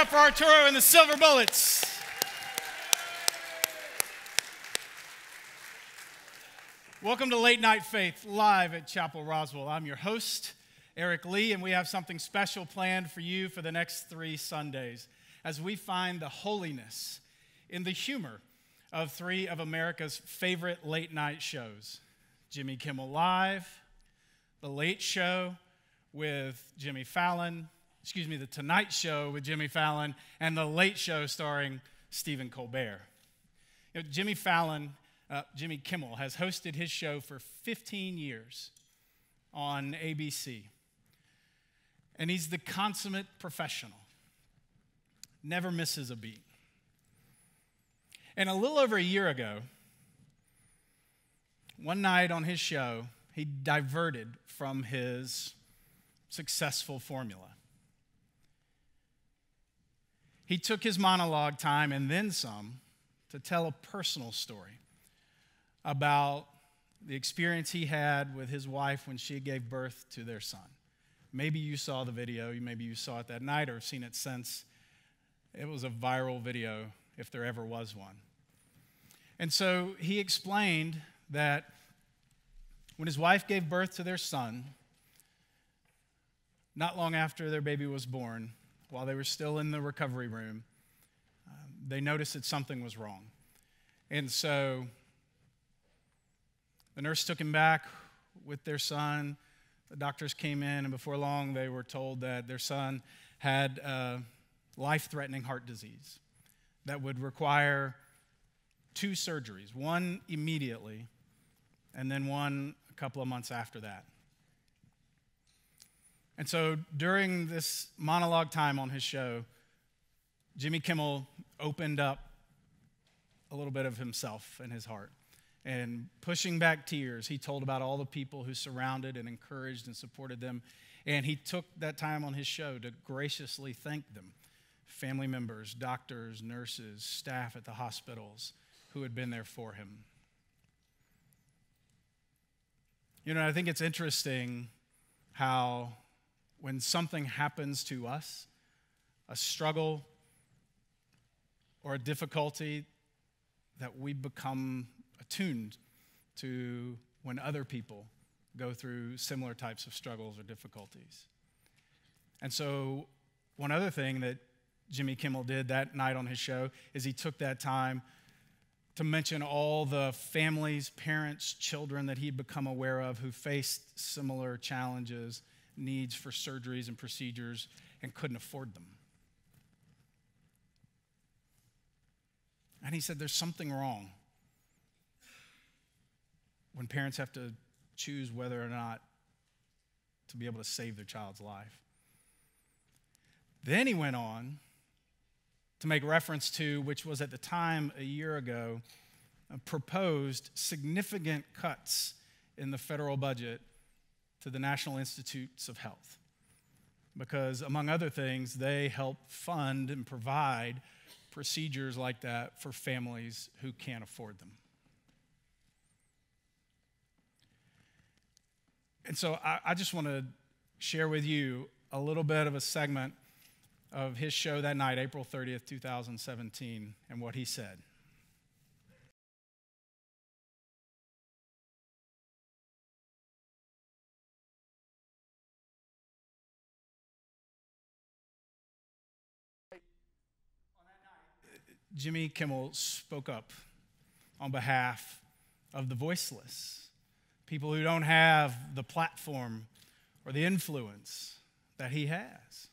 up for Arturo and the Silver Bullets. Welcome to Late Night Faith, live at Chapel Roswell. I'm your host, Eric Lee, and we have something special planned for you for the next three Sundays as we find the holiness in the humor of three of America's favorite late night shows Jimmy Kimmel Live, The Late Show with Jimmy Fallon, excuse me, The Tonight Show with Jimmy Fallon, and The Late Show starring Stephen Colbert. You know, Jimmy Fallon, uh, Jimmy Kimmel, has hosted his show for 15 years on ABC. And he's the consummate professional, never misses a beat. And a little over a year ago, one night on his show, he diverted from his successful formula. He took his monologue time and then some to tell a personal story about the experience he had with his wife when she gave birth to their son. Maybe you saw the video, maybe you saw it that night or have seen it since. It was a viral video, if there ever was one. And so he explained that when his wife gave birth to their son, not long after their baby was born, while they were still in the recovery room, um, they noticed that something was wrong. And so the nurse took him back with their son. The doctors came in, and before long, they were told that their son had life threatening heart disease that would require two surgeries one immediately, and then one a couple of months after that. And so during this monologue time on his show, Jimmy Kimmel opened up a little bit of himself and his heart. And pushing back tears, he told about all the people who surrounded and encouraged and supported them. And he took that time on his show to graciously thank them family members, doctors, nurses, staff at the hospitals who had been there for him. You know, I think it's interesting how when something happens to us, a struggle or a difficulty, that we become attuned to when other people go through similar types of struggles or difficulties. And so, one other thing that Jimmy Kimmel did that night on his show is he took that time to mention all the families, parents, children that he'd become aware of who faced similar challenges, needs for surgeries and procedures, and couldn't afford them. And he said, There's something wrong when parents have to choose whether or not to be able to save their child's life. Then he went on to make reference to, which was at the time a year ago, proposed significant cuts in the federal budget to the National Institutes of Health. Because, among other things, they help fund and provide procedures like that for families who can't afford them. And so I, I just want to share with you a little bit of a segment of his show that night, April 30th, 2017, and what he said. Jimmy Kimmel spoke up on behalf of the voiceless, people who don't have the platform or the influence that he has.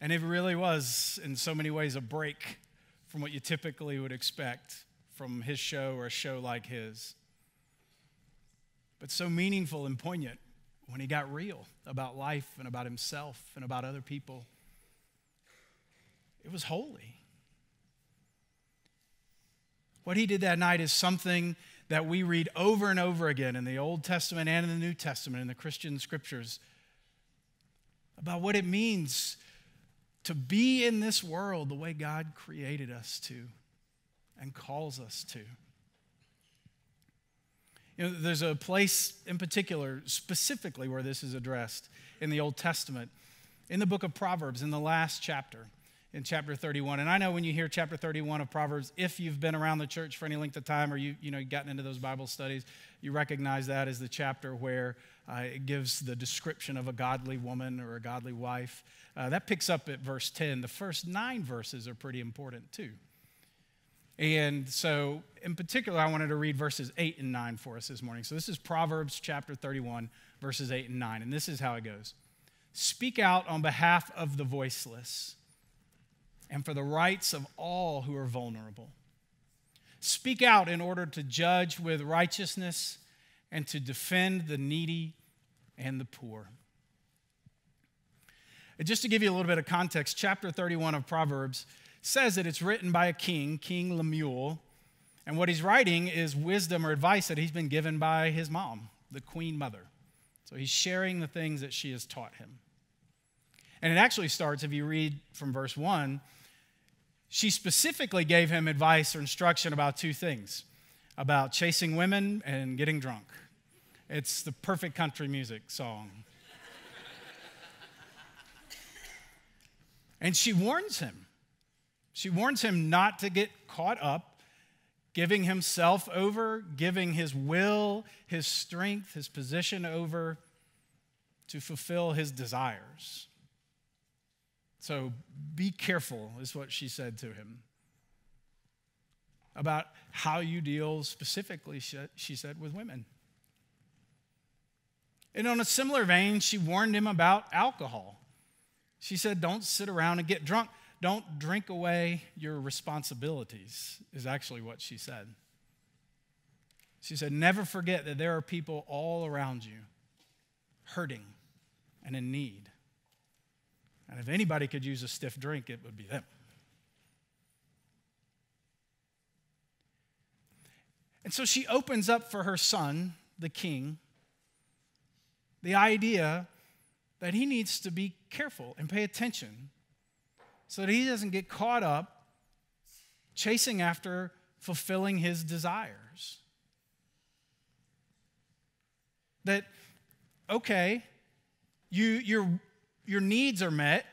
And it really was, in so many ways, a break from what you typically would expect from his show or a show like his. But so meaningful and poignant when he got real about life and about himself and about other people. It was holy. What he did that night is something that we read over and over again in the Old Testament and in the New Testament in the Christian scriptures about what it means to be in this world the way God created us to and calls us to. You know, there's a place in particular, specifically, where this is addressed in the Old Testament in the book of Proverbs, in the last chapter, in chapter 31. And I know when you hear chapter 31 of Proverbs, if you've been around the church for any length of time or you, you know, gotten into those Bible studies, you recognize that as the chapter where uh, it gives the description of a godly woman or a godly wife. Uh, that picks up at verse 10. The first nine verses are pretty important too. And so, in particular, I wanted to read verses 8 and 9 for us this morning. So, this is Proverbs chapter 31, verses 8 and 9. And this is how it goes Speak out on behalf of the voiceless and for the rights of all who are vulnerable. Speak out in order to judge with righteousness and to defend the needy and the poor. And just to give you a little bit of context, chapter 31 of Proverbs says that it's written by a king, King Lemuel. And what he's writing is wisdom or advice that he's been given by his mom, the queen mother. So he's sharing the things that she has taught him. And it actually starts, if you read from verse 1, she specifically gave him advice or instruction about two things about chasing women and getting drunk. It's the perfect country music song. and she warns him. She warns him not to get caught up giving himself over, giving his will, his strength, his position over to fulfill his desires. So be careful, is what she said to him. About how you deal specifically, she said, with women. And on a similar vein, she warned him about alcohol. She said, Don't sit around and get drunk. Don't drink away your responsibilities, is actually what she said. She said, Never forget that there are people all around you hurting and in need. And if anybody could use a stiff drink, it would be them. And so she opens up for her son, the king, the idea that he needs to be careful and pay attention so that he doesn't get caught up chasing after fulfilling his desires. That, okay, you, your, your needs are met,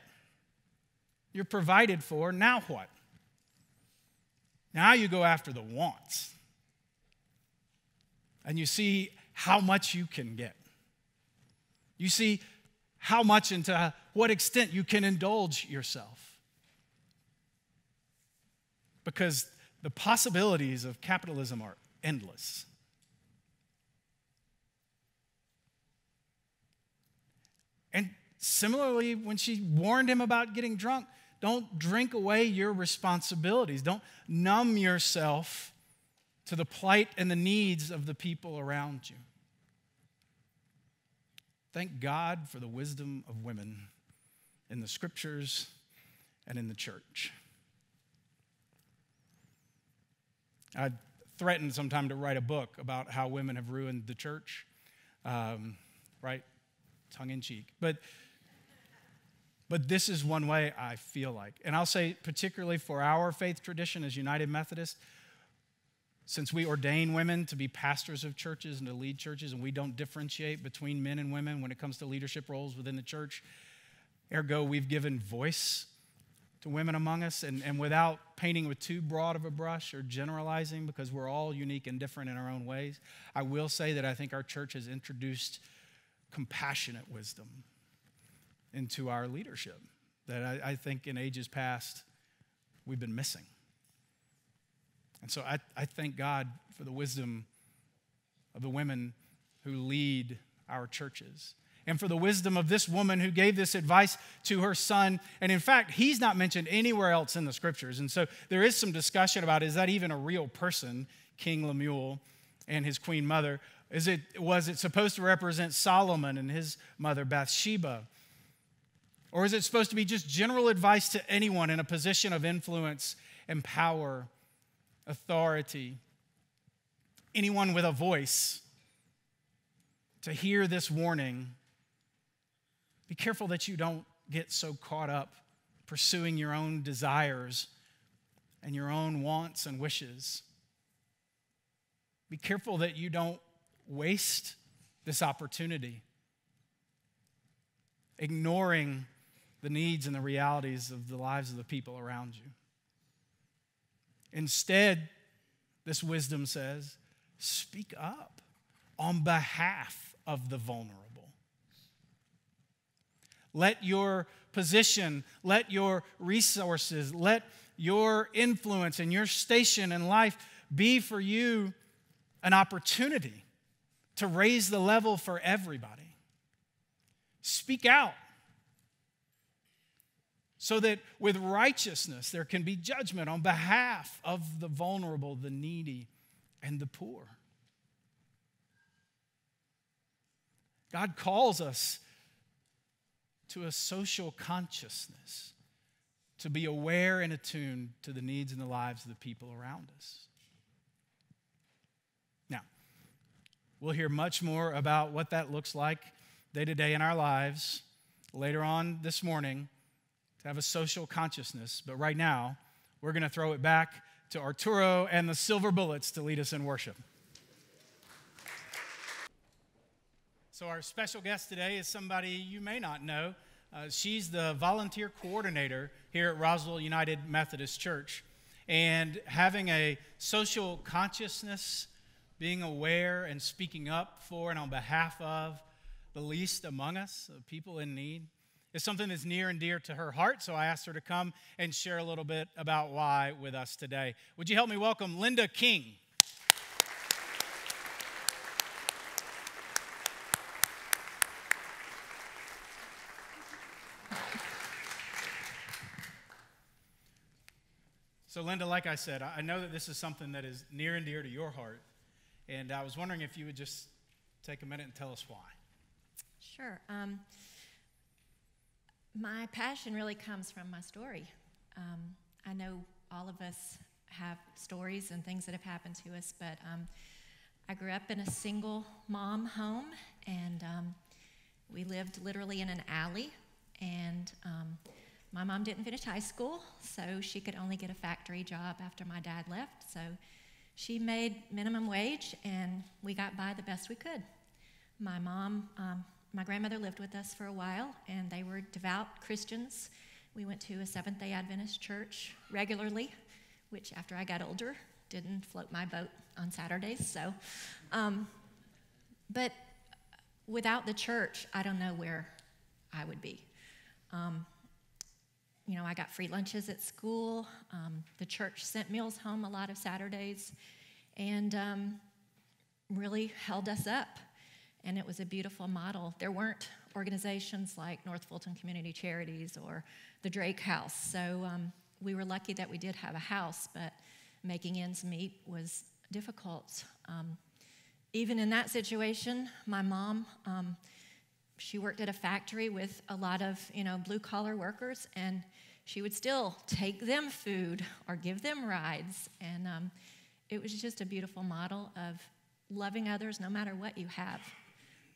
you're provided for, now what? Now you go after the wants. And you see how much you can get. You see how much and to what extent you can indulge yourself. Because the possibilities of capitalism are endless. And similarly, when she warned him about getting drunk, don't drink away your responsibilities. Don't numb yourself to the plight and the needs of the people around you. Thank God for the wisdom of women in the scriptures and in the church. I threatened sometime to write a book about how women have ruined the church, um, right? Tongue in cheek. But, but this is one way I feel like. And I'll say, particularly for our faith tradition as United Methodist, since we ordain women to be pastors of churches and to lead churches, and we don't differentiate between men and women when it comes to leadership roles within the church, ergo, we've given voice to women among us, and, and without painting with too broad of a brush or generalizing, because we're all unique and different in our own ways, I will say that I think our church has introduced compassionate wisdom into our leadership that I, I think in ages past we've been missing. And so I, I thank God for the wisdom of the women who lead our churches and for the wisdom of this woman who gave this advice to her son. And in fact, he's not mentioned anywhere else in the scriptures. And so there is some discussion about is that even a real person, King Lemuel and his queen mother? Is it, was it supposed to represent Solomon and his mother Bathsheba? Or is it supposed to be just general advice to anyone in a position of influence and power authority, anyone with a voice to hear this warning, be careful that you don't get so caught up pursuing your own desires and your own wants and wishes. Be careful that you don't waste this opportunity, ignoring the needs and the realities of the lives of the people around you. Instead, this wisdom says, speak up on behalf of the vulnerable. Let your position, let your resources, let your influence and your station in life be for you an opportunity to raise the level for everybody. Speak out so that with righteousness there can be judgment on behalf of the vulnerable, the needy, and the poor. God calls us to a social consciousness, to be aware and attuned to the needs and the lives of the people around us. Now, we'll hear much more about what that looks like day to day in our lives later on this morning to have a social consciousness. But right now, we're going to throw it back to Arturo and the Silver Bullets to lead us in worship. So, our special guest today is somebody you may not know. Uh, she's the volunteer coordinator here at Roswell United Methodist Church. And having a social consciousness, being aware and speaking up for and on behalf of the least among us, people in need, is something that's near and dear to her heart. So I asked her to come and share a little bit about why with us today. Would you help me welcome Linda King? So, Linda, like I said, I know that this is something that is near and dear to your heart. And I was wondering if you would just take a minute and tell us why. Sure. Um, my passion really comes from my story. Um, I know all of us have stories and things that have happened to us, but um, I grew up in a single mom home, and um, we lived literally in an alley. And um, my mom didn't finish high school, so she could only get a factory job after my dad left. So she made minimum wage, and we got by the best we could. My mom, um, my grandmother lived with us for a while, and they were devout Christians. We went to a Seventh day Adventist church regularly, which after I got older didn't float my boat on Saturdays. So, um, but without the church, I don't know where I would be. Um, you know, I got free lunches at school. Um, the church sent meals home a lot of Saturdays and um, really held us up. And it was a beautiful model. There weren't organizations like North Fulton Community Charities or the Drake House. So um, we were lucky that we did have a house, but making ends meet was difficult. Um, even in that situation, my mom, um, she worked at a factory with a lot of you know blue collar workers and she would still take them food or give them rides and um, it was just a beautiful model of loving others no matter what you have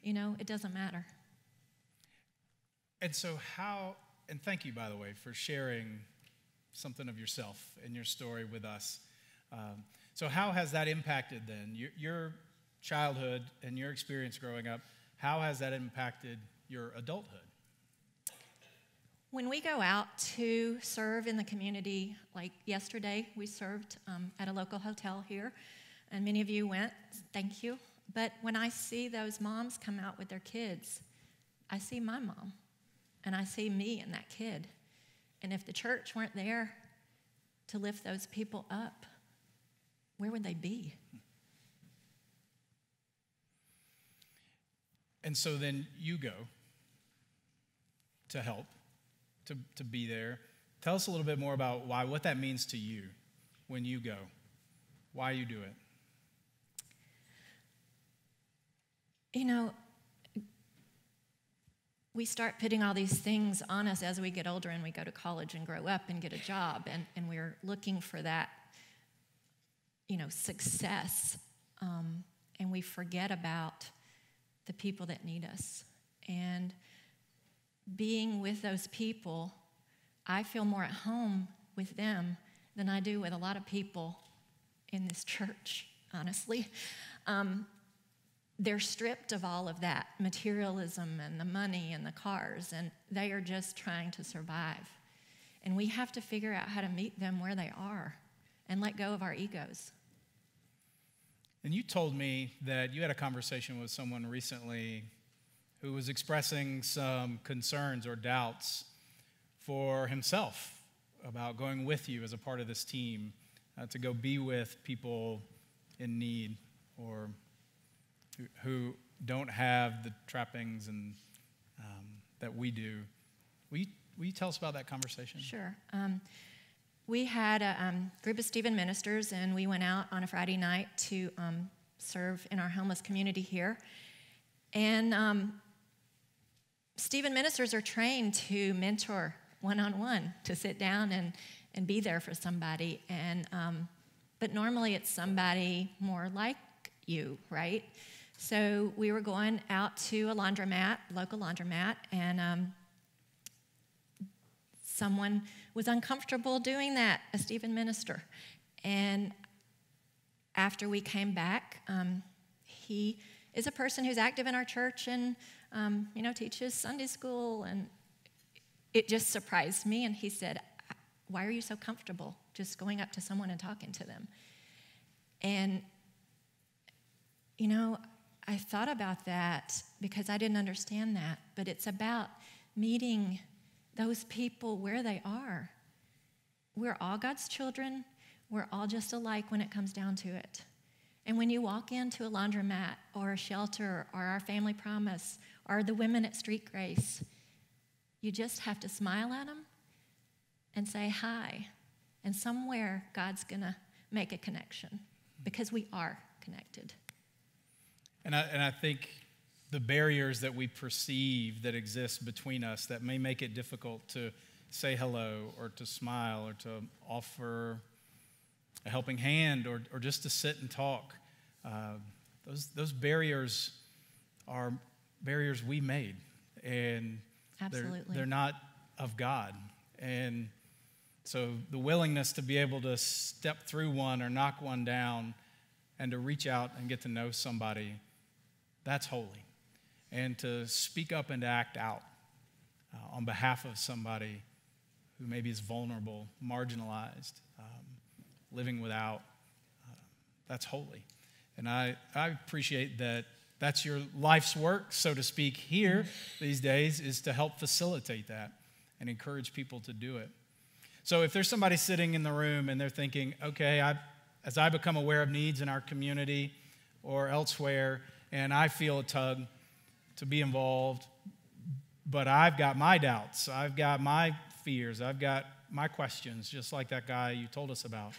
you know it doesn't matter and so how and thank you by the way for sharing something of yourself and your story with us um, so how has that impacted then your, your childhood and your experience growing up how has that impacted your adulthood? When we go out to serve in the community, like yesterday, we served um, at a local hotel here, and many of you went, thank you. But when I see those moms come out with their kids, I see my mom, and I see me and that kid. And if the church weren't there to lift those people up, where would they be? And so then you go to help, to, to be there. Tell us a little bit more about why, what that means to you when you go, why you do it. You know, we start putting all these things on us as we get older and we go to college and grow up and get a job, and, and we're looking for that, you know, success. Um, and we forget about the people that need us. And being with those people, I feel more at home with them than I do with a lot of people in this church, honestly. Um, they're stripped of all of that materialism and the money and the cars, and they are just trying to survive. And we have to figure out how to meet them where they are and let go of our egos. And you told me that you had a conversation with someone recently who was expressing some concerns or doubts for himself about going with you as a part of this team uh, to go be with people in need or who, who don't have the trappings and um, that we do. Will you, will you tell us about that conversation? Sure. Um, we had a um, group of Stephen ministers, and we went out on a Friday night to um, serve in our homeless community here. And um, Stephen ministers are trained to mentor one on one, to sit down and, and be there for somebody. And, um, but normally it's somebody more like you, right? So we were going out to a laundromat, local laundromat, and um, someone was uncomfortable doing that, a Stephen minister. And after we came back, um, he is a person who's active in our church and um, you know teaches Sunday school, and it just surprised me. And he said, "Why are you so comfortable just going up to someone and talking to them?" And you know, I thought about that because I didn't understand that, but it's about meeting those people where they are. We're all God's children. We're all just alike when it comes down to it. And when you walk into a laundromat or a shelter or our family promise or the women at Street Grace, you just have to smile at them and say hi. And somewhere God's going to make a connection because we are connected. And I, and I think the barriers that we perceive that exist between us that may make it difficult to say hello or to smile or to offer a helping hand or, or just to sit and talk. Uh, those, those barriers are barriers we made, and Absolutely. They're, they're not of God. And so the willingness to be able to step through one or knock one down and to reach out and get to know somebody that's holy. And to speak up and to act out uh, on behalf of somebody who maybe is vulnerable, marginalized, um, living without, uh, that's holy. And I, I appreciate that that's your life's work, so to speak, here these days, is to help facilitate that and encourage people to do it. So if there's somebody sitting in the room and they're thinking, okay, I, as I become aware of needs in our community or elsewhere, and I feel a tug to be involved, but I've got my doubts, I've got my fears, I've got my questions, just like that guy you told us about.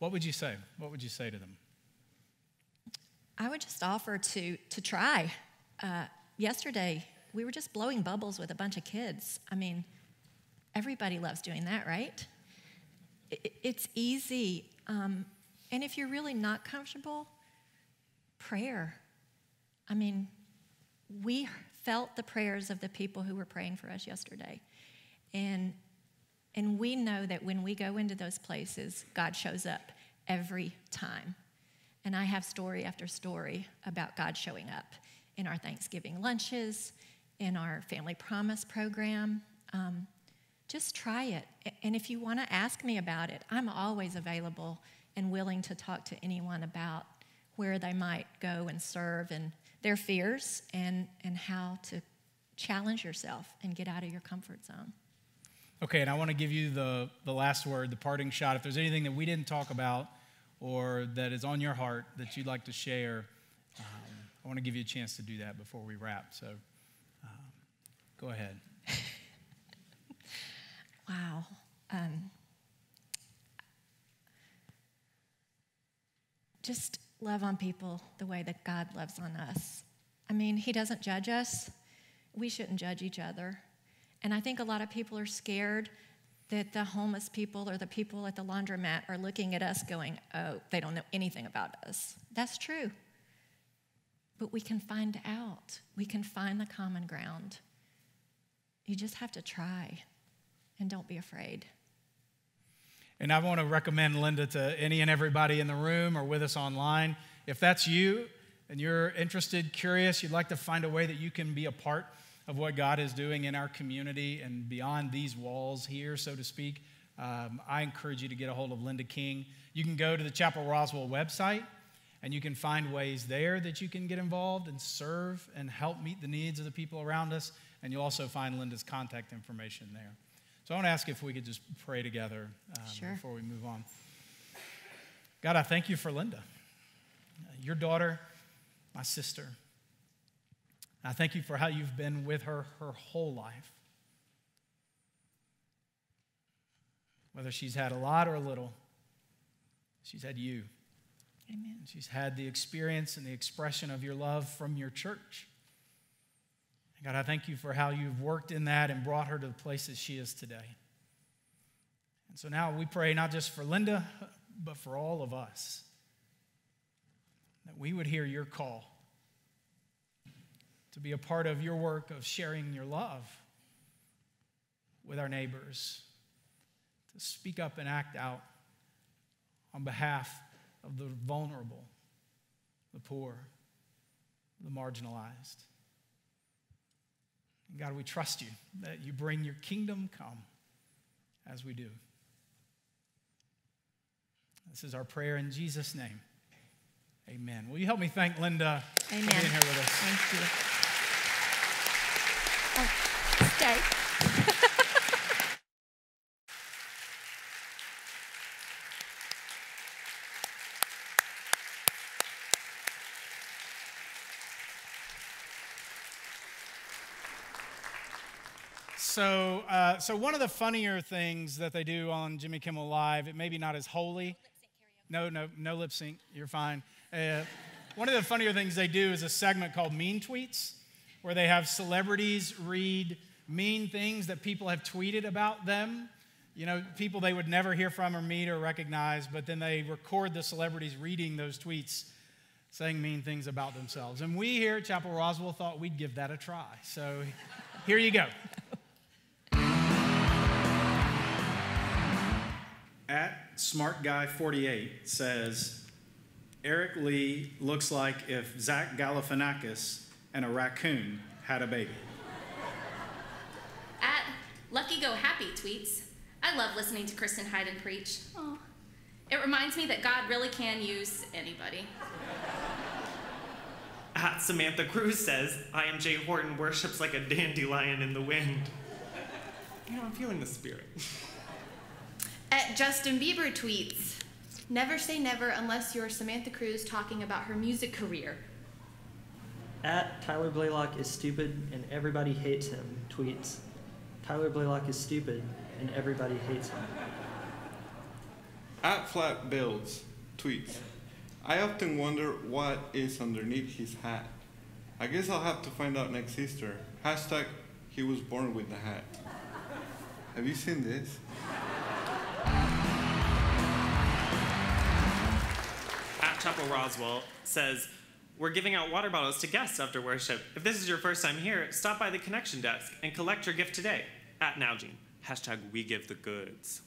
What would you say? What would you say to them? I would just offer to, to try. Uh, yesterday, we were just blowing bubbles with a bunch of kids. I mean, everybody loves doing that, right? It, it's easy. Um, and if you're really not comfortable, prayer. I mean, we felt the prayers of the people who were praying for us yesterday. And, and we know that when we go into those places, God shows up every time. And I have story after story about God showing up in our Thanksgiving lunches, in our Family Promise program. Um, just try it. And if you want to ask me about it, I'm always available and willing to talk to anyone about where they might go and serve and their fears and, and how to challenge yourself and get out of your comfort zone. Okay, and I want to give you the, the last word, the parting shot. If there's anything that we didn't talk about or that is on your heart that you'd like to share, um, I want to give you a chance to do that before we wrap. So um, go ahead. wow. Um, just love on people the way that God loves on us. I mean, He doesn't judge us. We shouldn't judge each other. And I think a lot of people are scared that the homeless people or the people at the laundromat are looking at us going, oh, they don't know anything about us. That's true. But we can find out, we can find the common ground. You just have to try and don't be afraid. And I want to recommend Linda to any and everybody in the room or with us online. If that's you, and you're interested, curious, you'd like to find a way that you can be a part of what God is doing in our community and beyond these walls here, so to speak, um, I encourage you to get a hold of Linda King. You can go to the Chapel Roswell website and you can find ways there that you can get involved and serve and help meet the needs of the people around us. And you'll also find Linda's contact information there. So I want to ask if we could just pray together um, sure. before we move on. God, I thank you for Linda, your daughter, my sister. I thank you for how you've been with her her whole life. Whether she's had a lot or a little, she's had you. Amen. She's had the experience and the expression of your love from your church. God, I thank you for how you've worked in that and brought her to the places she is today. And so now we pray not just for Linda, but for all of us that we would hear your call to be a part of your work of sharing your love with our neighbors to speak up and act out on behalf of the vulnerable, the poor, the marginalized. And God, we trust you that you bring your kingdom come as we do. This is our prayer in Jesus' name. Amen. Will you help me thank Linda Amen. for being here with us? Thank you. Oh, stay. So, uh, so one of the funnier things that they do on Jimmy Kimmel Live, it may be not as holy. No, no, no lip sync. You're fine. Uh, one of the funnier things they do is a segment called Mean Tweets, where they have celebrities read mean things that people have tweeted about them. You know, people they would never hear from or meet or recognize, but then they record the celebrities reading those tweets saying mean things about themselves. And we here at Chapel Roswell thought we'd give that a try. So here you go. At Smart Guy 48 says, Eric Lee looks like if Zach Galifianakis and a raccoon had a baby. At Lucky Go Happy tweets, I love listening to Kristen Hayden preach. Aw. It reminds me that God really can use anybody. At Samantha Cruz says, I am Jay Horton worships like a dandelion in the wind. You know, I'm feeling the spirit. At Justin Bieber tweets, never say never unless you're Samantha Cruz talking about her music career. At Tyler Blaylock is stupid and everybody hates him tweets. Tyler Blaylock is stupid and everybody hates him. At Flat Builds tweets, I often wonder what is underneath his hat. I guess I'll have to find out next Easter. Hashtag he was born with the hat. Have you seen this? Chapel Roswell says, We're giving out water bottles to guests after worship. If this is your first time here, stop by the connection desk and collect your gift today. At Nowgene, hashtag we give the goods.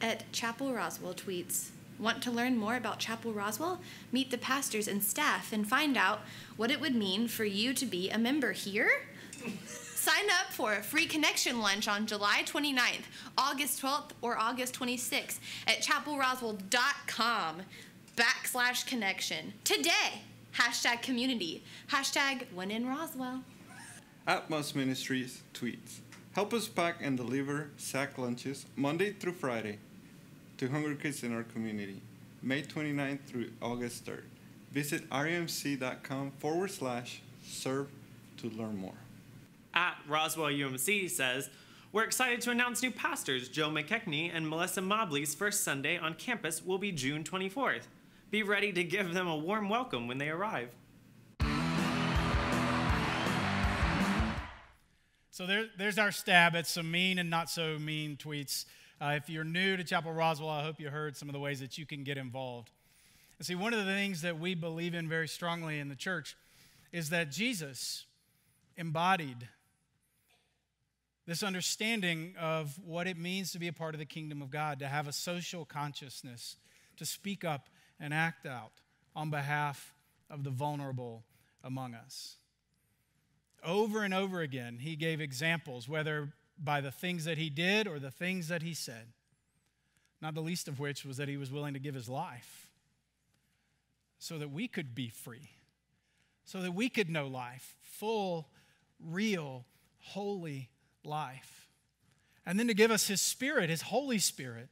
At Chapel Roswell tweets, want to learn more about Chapel Roswell? Meet the pastors and staff and find out what it would mean for you to be a member here? Sign up for a free connection lunch on July 29th, August 12th, or August 26th at chapelroswell.com backslash connection. Today, hashtag community, hashtag when in Roswell. Atmos Ministries tweets, help us pack and deliver sack lunches Monday through Friday to hungry kids in our community, May 29th through August 3rd. Visit rmc.com forward slash serve to learn more. At Roswell UMC says, We're excited to announce new pastors. Joe McKechnie and Melissa Mobley's first Sunday on campus will be June 24th. Be ready to give them a warm welcome when they arrive. So there, there's our stab at some mean and not so mean tweets. Uh, if you're new to Chapel Roswell, I hope you heard some of the ways that you can get involved. And see, one of the things that we believe in very strongly in the church is that Jesus embodied this understanding of what it means to be a part of the kingdom of God, to have a social consciousness, to speak up and act out on behalf of the vulnerable among us. Over and over again, he gave examples, whether by the things that he did or the things that he said, not the least of which was that he was willing to give his life so that we could be free, so that we could know life, full, real, holy life. And then to give us his spirit, his Holy Spirit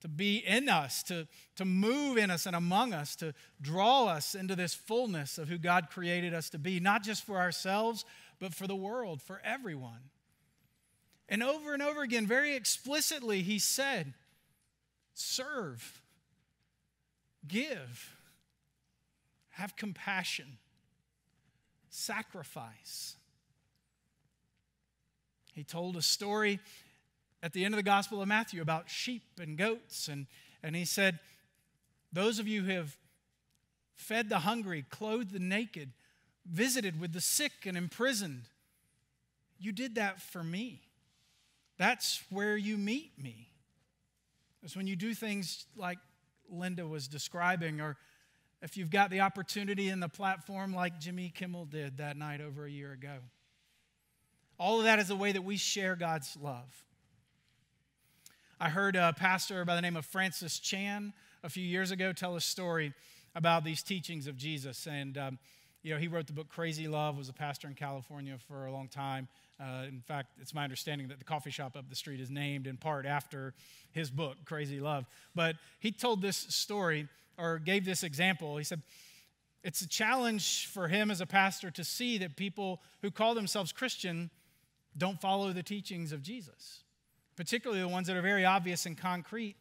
to be in us, to, to move in us and among us, to draw us into this fullness of who God created us to be, not just for ourselves, but for the world, for everyone. And over and over again, very explicitly, he said, Serve, give, have compassion, sacrifice. He told a story at the end of the Gospel of Matthew about sheep and goats. And, and he said, Those of you who have fed the hungry, clothed the naked, visited with the sick and imprisoned, you did that for me. That's where you meet me. It's when you do things like Linda was describing, or if you've got the opportunity in the platform like Jimmy Kimmel did that night over a year ago. All of that is a way that we share God's love. I heard a pastor by the name of Francis Chan a few years ago tell a story about these teachings of Jesus. And, um, you know, he wrote the book Crazy Love, was a pastor in California for a long time. Uh, in fact, it's my understanding that the coffee shop up the street is named in part after his book, Crazy Love. But he told this story or gave this example. He said, it's a challenge for him as a pastor to see that people who call themselves Christian don't follow the teachings of Jesus particularly the ones that are very obvious and concrete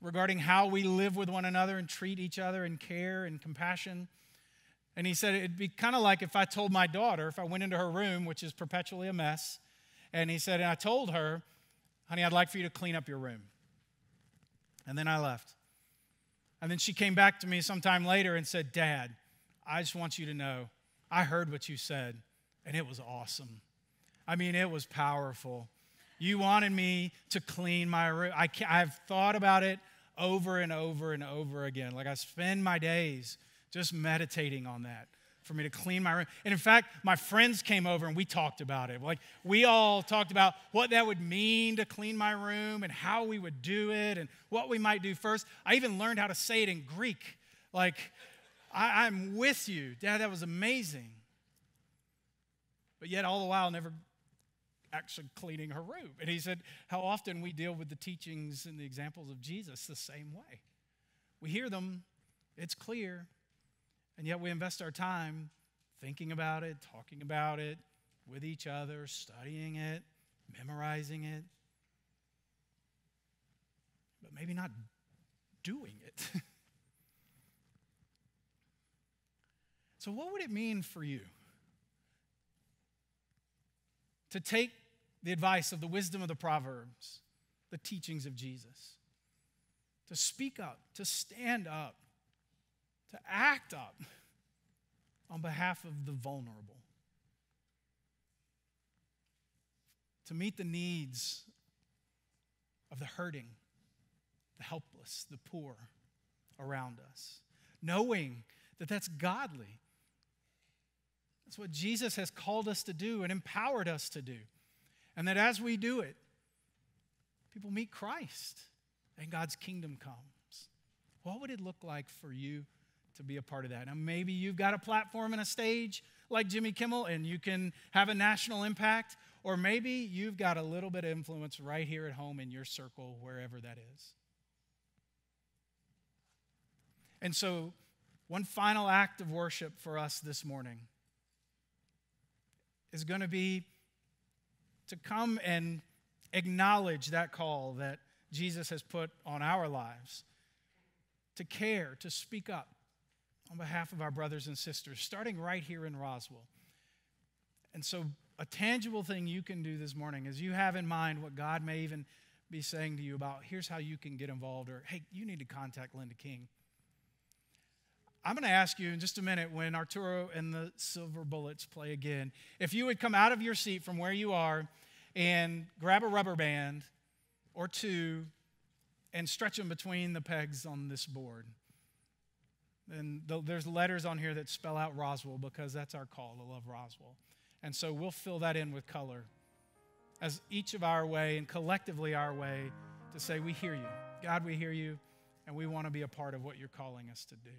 regarding how we live with one another and treat each other in care and compassion. And he said it'd be kind of like if I told my daughter, if I went into her room, which is perpetually a mess, and he said, and I told her, honey, I'd like for you to clean up your room. And then I left. And then she came back to me sometime later and said, Dad, I just want you to know, I heard what you said, and it was awesome. I mean, it was powerful. You wanted me to clean my room. I I've thought about it over and over and over again. Like I spend my days just meditating on that for me to clean my room. And in fact, my friends came over and we talked about it. Like we all talked about what that would mean to clean my room and how we would do it and what we might do first. I even learned how to say it in Greek. Like, I, am with you. Dad, that was amazing. But yet, all the while, never actually cleaning her room. And he said, How often we deal with the teachings and the examples of Jesus the same way. We hear them, it's clear, and yet we invest our time thinking about it, talking about it with each other, studying it, memorizing it, but maybe not doing it. so, what would it mean for you? To take the advice of the wisdom of the Proverbs, the teachings of Jesus, to speak up, to stand up, to act up on behalf of the vulnerable, to meet the needs of the hurting, the helpless, the poor around us, knowing that that's godly that's what Jesus has called us to do and empowered us to do. And that as we do it, people meet Christ and God's kingdom comes. What would it look like for you to be a part of that? Now, maybe you've got a platform and a stage like Jimmy Kimmel and you can have a national impact, or maybe you've got a little bit of influence right here at home in your circle, wherever that is. And so, one final act of worship for us this morning is going to be to come and acknowledge that call that Jesus has put on our lives to care, to speak up on behalf of our brothers and sisters, starting right here in Roswell. And so, a tangible thing you can do this morning is you have in mind what God may even be saying to you about here's how you can get involved, or hey, you need to contact Linda King. I'm going to ask you in just a minute when Arturo and the Silver Bullets play again, if you would come out of your seat from where you are and grab a rubber band or two and stretch them between the pegs on this board. And the, there's letters on here that spell out Roswell because that's our call to love Roswell. And so we'll fill that in with color as each of our way and collectively our way to say, We hear you. God, we hear you, and we want to be a part of what you're calling us to do.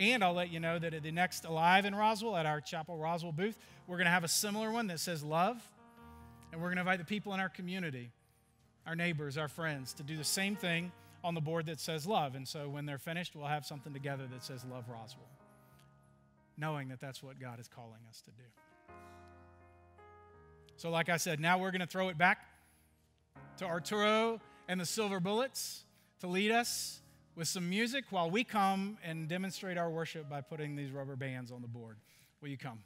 And I'll let you know that at the next Alive in Roswell, at our Chapel Roswell booth, we're going to have a similar one that says love. And we're going to invite the people in our community, our neighbors, our friends, to do the same thing on the board that says love. And so when they're finished, we'll have something together that says love Roswell, knowing that that's what God is calling us to do. So, like I said, now we're going to throw it back to Arturo and the Silver Bullets to lead us with some music while we come and demonstrate our worship by putting these rubber bands on the board. Will you come?